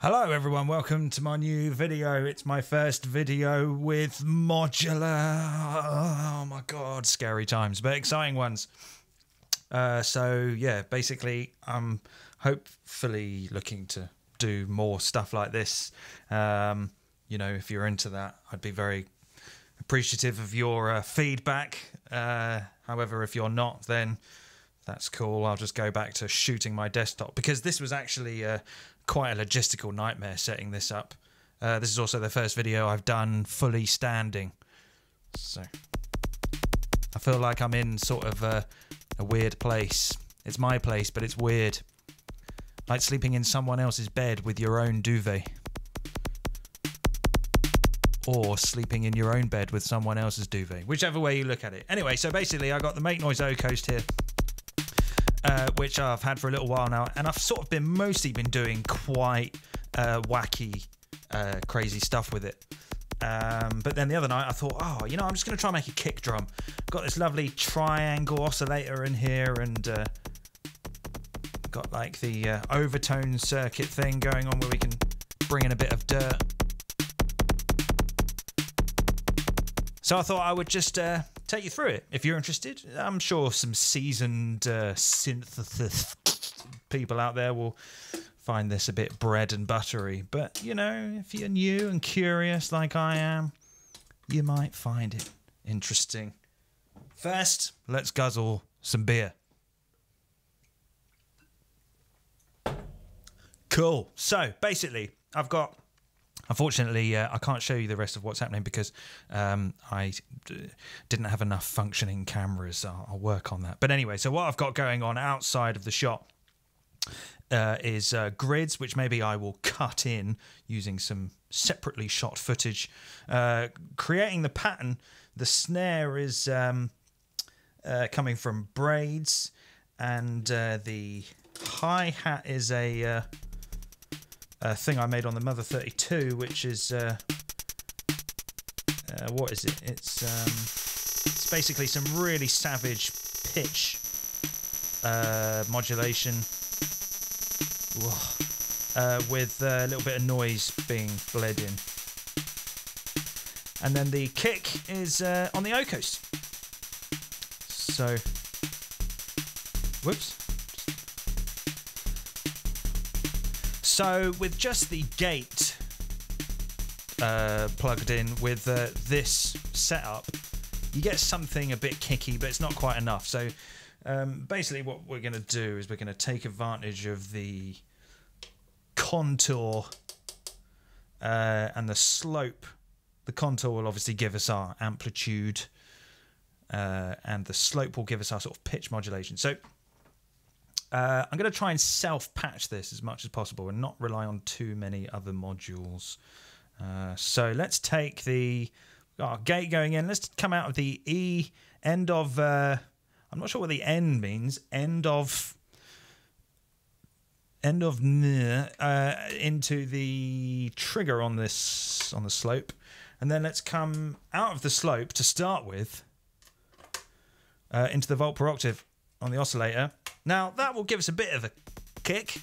Hello, everyone. Welcome to my new video. It's my first video with modular. Oh my god, scary times, but exciting ones. Uh, so yeah, basically, I'm hopefully looking to do more stuff like this. Um, you know, if you're into that, I'd be very appreciative of your uh, feedback. Uh, however, if you're not, then that's cool. I'll just go back to shooting my desktop because this was actually uh, quite a logistical nightmare setting this up. Uh, this is also the first video I've done fully standing. So I feel like I'm in sort of a, a weird place. It's my place, but it's weird. Like sleeping in someone else's bed with your own duvet. Or sleeping in your own bed with someone else's duvet. Whichever way you look at it. Anyway, so basically I got the Make Noise 0-Coast here uh, which I've had for a little while now, and I've sort of been mostly been doing quite uh, wacky, uh, crazy stuff with it. Um, but then the other night I thought, oh, you know, I'm just going to try and make a kick drum. Got this lovely triangle oscillator in here, and uh, got like the uh, overtone circuit thing going on where we can bring in a bit of dirt. So I thought I would just uh, take you through it if you're interested. I'm sure some seasoned uh, synthesis people out there will find this a bit bread and buttery. But you know, if you're new and curious like I am, you might find it interesting. First, let's guzzle some beer. Cool. So basically, I've got Unfortunately, uh, I can't show you the rest of what's happening because um, I d- didn't have enough functioning cameras. I'll, I'll, work on that. But anyway, so what I've got going on outside of the shot uh, is uh, grids, which maybe I will cut in using some separately shot footage. Uh, creating the pattern, the snare is um, uh, coming from braids, and uh, the hi hat is a uh, thing I made on the Mother 32, which is uh, uh, what is it? It's um, it's basically some really savage pitch uh, modulation uh, with a little bit of noise being bled in. And then the kick is uh, on the O. So, whoops. So with just the gate uh, plugged in with uh, this setup, you get something a bit kicky, but it's not quite enough. So um, basically, what we're going to do is we're going to take advantage of the contour uh, and the slope. The contour will obviously give us our amplitude, uh, and the slope will give us our sort of pitch modulation. So uh, I'm going to try and self patch this as much as possible and not rely on too many other modules. Uh, so let's take the oh, gate going in. Let's come out of the E end of. Uh, I'm not sure what the end means. End of. End of uh, into the trigger on this on the slope, and then let's come out of the slope to start with uh, into the volt per octave on the oscillator now, that will give us a bit of a kick.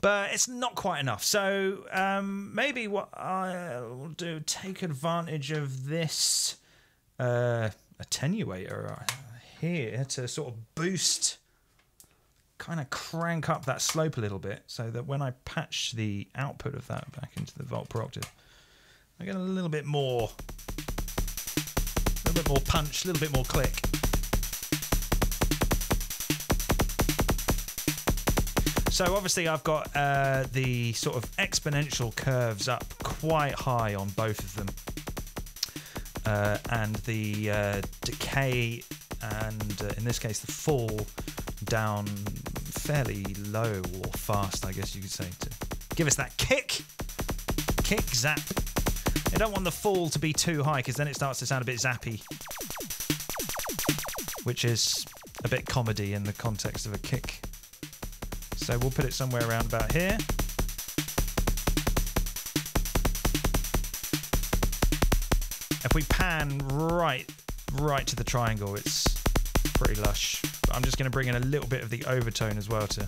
But it's not quite enough. So um, maybe what I will do, take advantage of this uh, attenuator here to sort of boost, kind of crank up that slope a little bit so that when I patch the output of that back into the volt per octave, I get a little bit more, a little bit more punch, a little bit more click. So obviously I've got uh, the sort of exponential curves up quite high on both of them. Uh, and the uh, decay and uh, in this case the fall down fairly low or fast I guess you could say to give us that kick kick zap I don't want the fall to be too high because then it starts to sound a bit zappy. Which is a bit comedy in the context of a kick. So we'll put it somewhere around about here. If we pan right, right to the triangle, it's Pretty lush. But I'm just going to bring in a little bit of the overtone as well to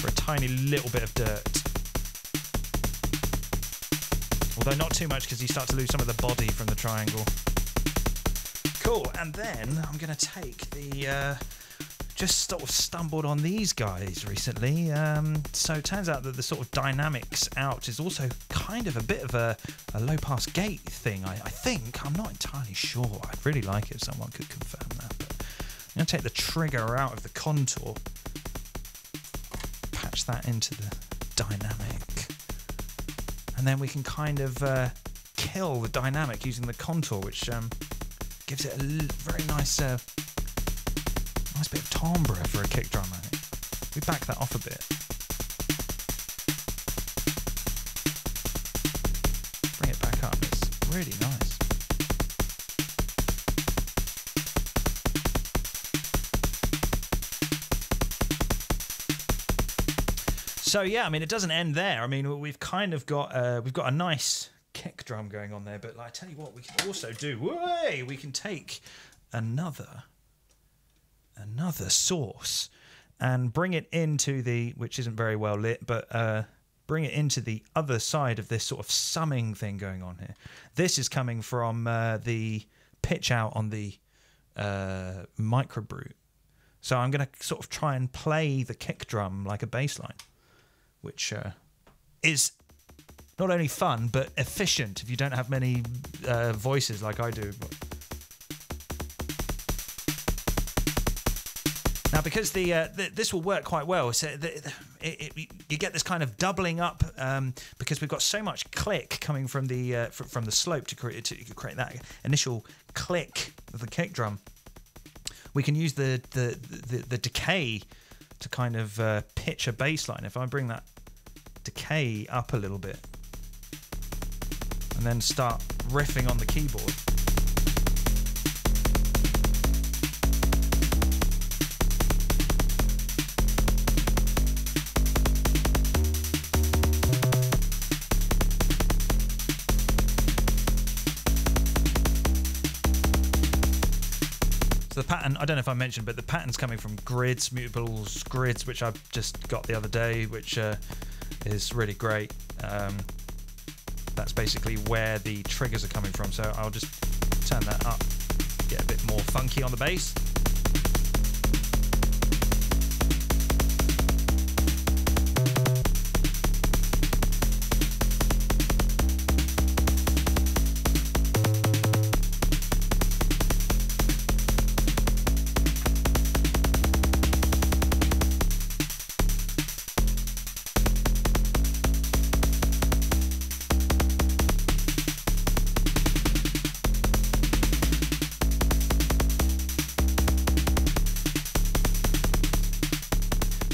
for a tiny little bit of dirt. Although not too much because you start to lose some of the body from the triangle. Cool, and then I'm going to take the... Uh, just sort of stumbled on these guys recently. Um, so it turns out that the sort of dynamics out is also kind of a bit of a, a low pass gate thing. I, I, think I'm not entirely sure. I'd really like it if someone could confirm that. But I'm going to take the trigger out of the contour, patch that into the dynamic, and then we can kind of uh, kill the dynamic using the contour, which um, gives it a very nice. Uh, Nice bit of timbre for a kick drum, I think. We back that off a bit. Bring it back up. It's really nice. So yeah, I mean, it doesn't end there. I mean, we've kind of got uh, we've got a nice kick drum going on there. But like, I tell you what, we can also do. Way we can take another another source and bring it into the, which isn't very well lit, but uh, bring it into the other side of this sort of summing thing going on here. This is coming from uh, the pitch out on the uh, microbrute. So I'm going to sort of try and play the kick drum like a bass line, which uh, is not only fun but efficient if you don't have many uh, voices like I do. Now, because the, uh, the, this will work quite well, so the, it, it, you get this kind of doubling up um, because we've got so much click coming from the uh, from the slope to create to create that initial click of the kick drum. We can use the the the, the decay to kind of uh, pitch a bass line. If I bring that decay up a little bit and then start riffing on the keyboard. So the pattern, I don't know if I mentioned, but the pattern's coming from grids, mutables grids, which I just got the other day, which uh, is really great. Um, that's basically where the triggers are coming from. So I'll just turn that up, get a bit more funky on the bass.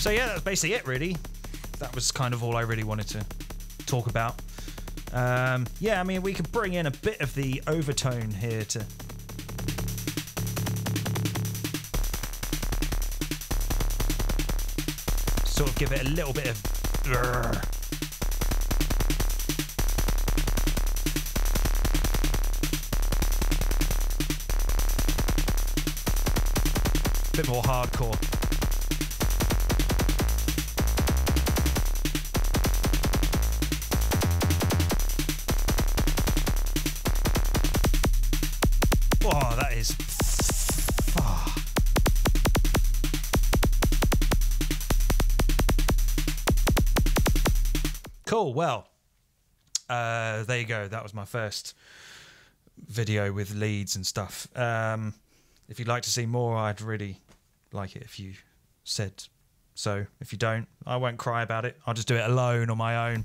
So yeah, that's basically it, really. That was kind of all I really wanted to talk about. Um, yeah, I mean, we could bring in a bit of the overtone here to sort of give it a little bit of. bit more hardcore. Cool. Well, uh, there you go. That was my first video with leads and stuff. Um, if you'd like to see more, I'd really like it if you said so. If you don't, I won't cry about it. I'll just do it alone on my own.